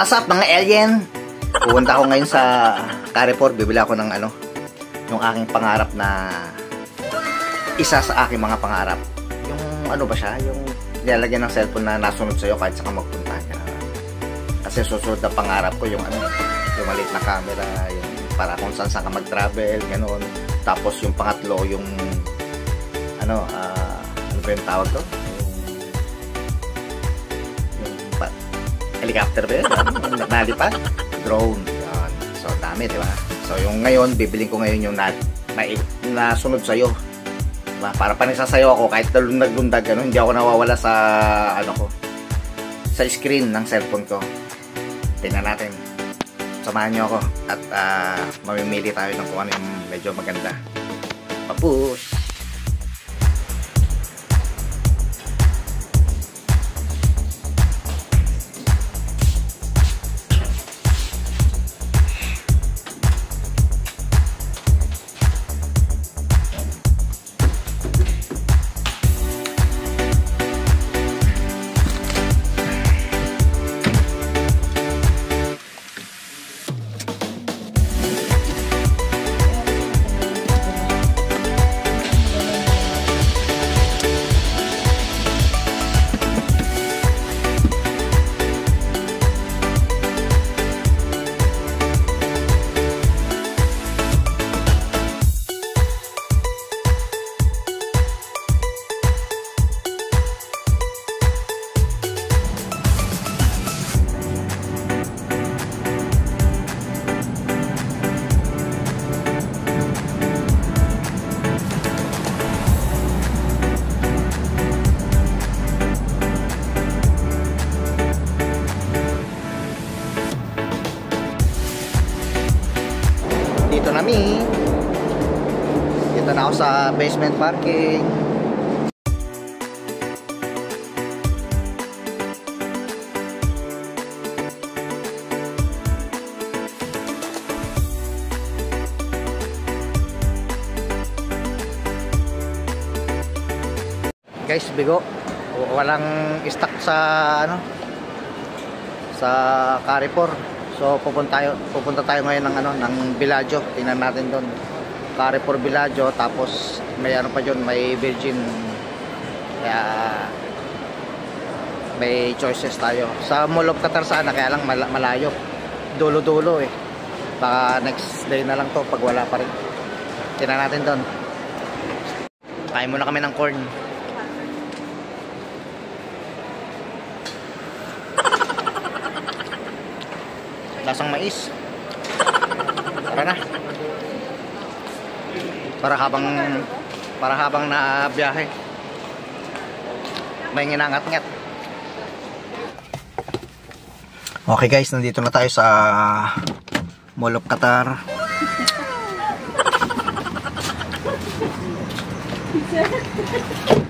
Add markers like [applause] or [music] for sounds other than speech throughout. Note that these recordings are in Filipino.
what's up mga alien? Pupunta ako ngayon sa Carrefour, bibili ako ng ano, yung aking pangarap na isa sa aking mga pangarap. Yung ano ba siya, yung nilalagyan ng cellphone na nasunod sa'yo kahit saan ka magpunta. Kasi susunod na pangarap ko yung ano, yung maliit na camera, yung para kung saan saan ka mag-travel, ganoon. Tapos yung pangatlo, yung ano, uh, ano ba yung tawag to? Helicopter ba yun? Ano, nalipad? Drone. Yan. So, dami, di ba? So, yung ngayon, bibiling ko ngayon yung na, na, nasunod sa'yo. Diba? Para panisasayo ako, kahit nalundag-lundag, ano, hindi ako nawawala sa, ano ko, sa screen ng cellphone ko. Tingnan natin. Samahan nyo ako at uh, mamimili tayo ng kung ano yung medyo maganda. Papush! Basement parking. Guys, bigo. Walang stock sa ano sa Carrefour. So pupunta tayo, pupunta tayo ngayon ng ano ng Villaggio. Tingnan natin doon. Carrefour Villaggio tapos may ano pa diyon, may Virgin. Kaya may choices tayo. Sa Mall of Qatar sana kaya lang mal malayo. Dulo-dulo eh. Baka next day na lang to pag wala pa rin. Tingnan natin doon. Kain muna kami ng corn. [laughs] lasang mais tara na para habang para habang na biyahe may nginangat-ngat. Okay guys nandito na tayo sa Mall of Qatar [laughs]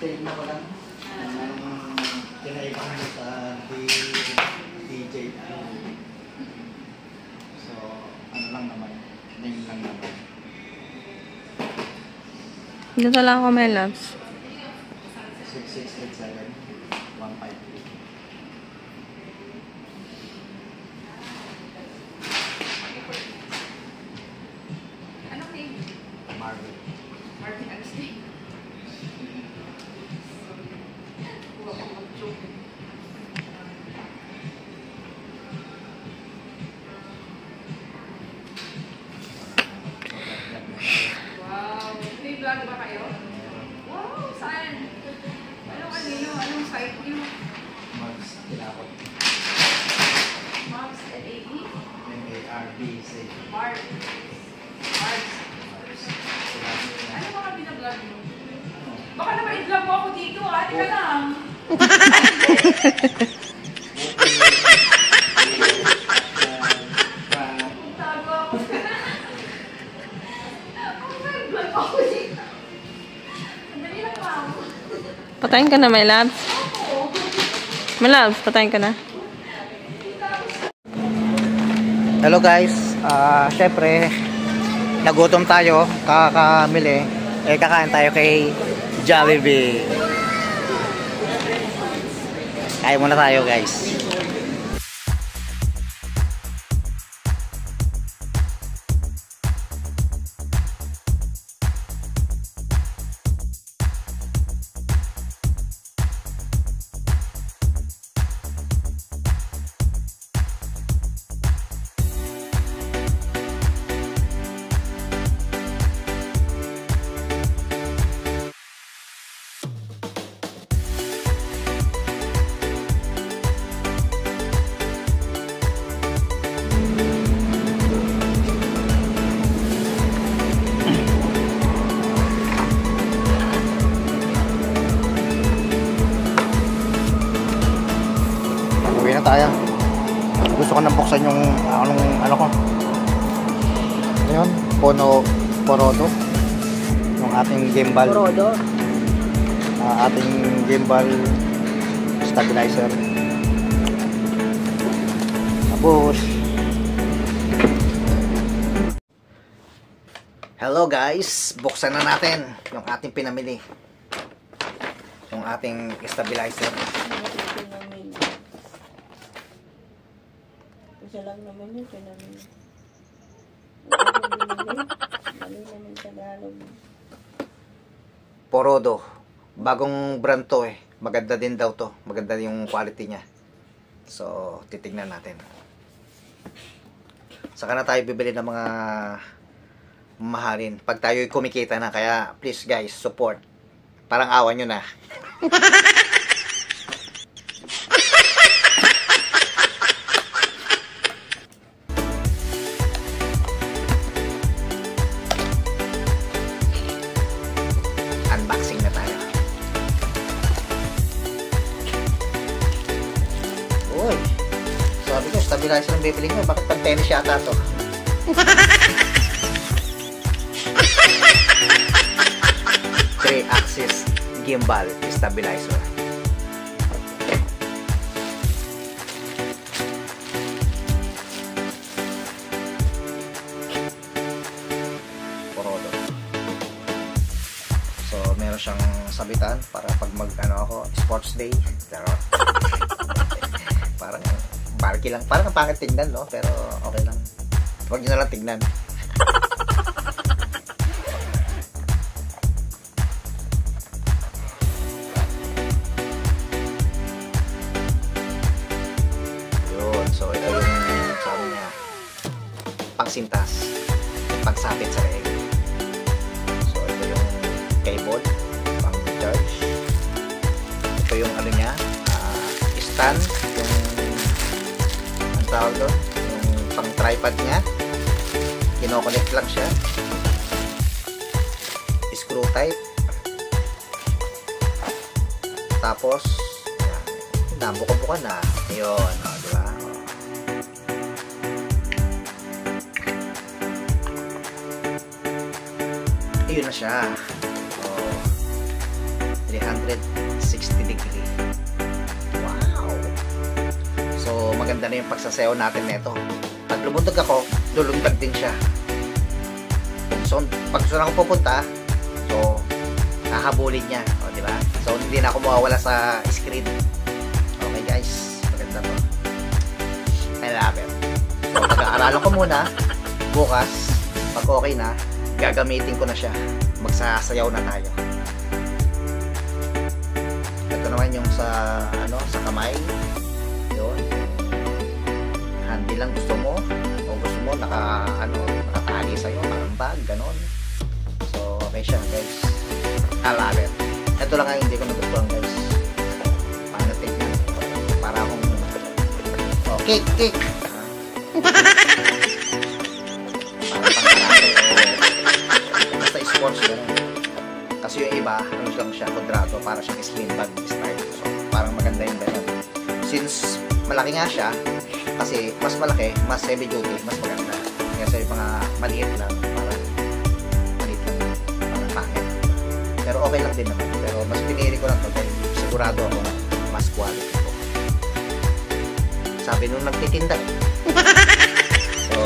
take mo lang. Ang pinaiba mo sa DJ. So, ano lang naman. Name lang naman. Dito lang ako may loves. 6687. Wow. May vlog ba kayo? Wow, saan? Anong ano yun? Anong site niyo? Mags Tinapot. Mobs L-A-B? M-A-R-B-C. Mark. Marks. Ano mga binablog mo? Baka naman i-vlog mo ako dito, ah. Teka lang. [laughs] Patayin ka na, my loves. My loves, patayin ka na. Hello guys, ah syempre nagutom tayo, kakamili. Eh kakain tayo kay Jollibee. Kain muna tayo guys. Na tayo. Gusto ko nang buksan yung anong ano ko. Ano yun? Pono Porodo. Yung ating gimbal. Rodo. Ah, ating gimbal stabilizer. Tapos Hello guys, buksan na natin yung ating pinamili. Yung ating stabilizer. Isa lang naman yun, siya naman. Mali naman Tagalog. Porodo. Bagong brand to eh. Maganda din daw to. Maganda yung quality niya. So, titignan natin. Saka na tayo bibili ng mga mahalin. Pag tayo kumikita na. Kaya, please guys, support. Parang awan nyo na. [laughs] Sabi ko, stabilizer ang bibili nyo. Bakit pag tennis yata to? [laughs] Three axis gimbal stabilizer. Porodo. So, meron siyang sabitan para pag mag ano ako, sports day. Pero, barky lang. Parang ang pangit tignan, no? Pero okay lang. Huwag nyo na lang tignan. [laughs] Yun. So, ito yung sabi niya. Pangsintas. Pangsapit sa tawag doon. Yung pang tripod niya. Kinoconnect lang siya. Screw type. Tapos. Nabuka-buka na. Yun. O, di ba? Ayun na siya. So, 360 degree. Na yung pagsasayaw natin nito. Pag lumundog ako, lulundag din siya. So, pag saan ako pupunta, so, hahabulin niya. O, di ba? So, hindi na ako mawawala sa screen. Okay, guys. Maganda to. I love it. So, pag-aaralan ko muna. Bukas, pag okay na, gagamitin ko na siya. Magsasayaw na tayo. Ito naman yung sa, ano, sa kamay. Yun. Lang gusto mo. Kung gusto mo, naka, ano, nakatali sa'yo, parang bag, ganon. So, okay siya, guys. I love it. Ito lang ang hindi ko nagustuhan, guys. Paano tignan? Para akong, oh, cake, cake. O, basta sports, ganon. Kasi yung iba, ano lang siya, kwadrado, para siyang slim bag style. So, parang maganda yung ganun. Since malaki nga siya, kasi mas malaki, mas heavy duty, mas maganda. Kasi yung mga maliit lang, parang maliit lang, parang pangit. Pero okay lang din naman. Pero mas pinili ko lang to dahil sigurado ako na mas quality ko. Sabi nung nagtitinda eh. So,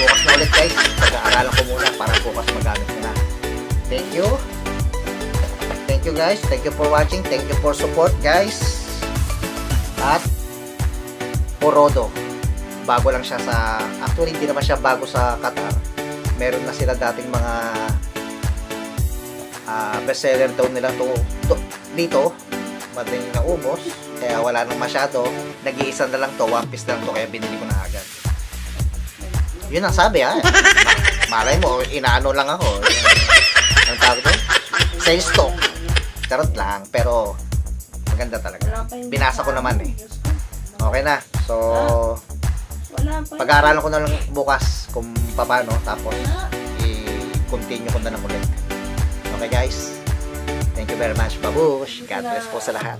bukas na ulit guys. Pag-aaralan ko muna para bukas magamit ko na. Thank you. Thank you guys. Thank you for watching. Thank you for support guys. At Orodo. Bago lang siya sa actually hindi naman siya bago sa Qatar. Meron na sila dating mga ah bestseller daw nila to, to dito. Madaling naubos kaya wala nang masyado. Nag-iisa na lang to one piece na lang to kaya binili ko na agad. Yun ang sabi ha [laughs] malay mo inaano lang ako. Ang tawag doon? Sales stock charot lang pero maganda talaga. Binasa ko naman eh. Okay na so Wala pa. pag-aaralan ko na lang bukas kung paano tapos Wala. i-continue ko na lang ulit okay guys thank you very much babush God bless po sa lahat.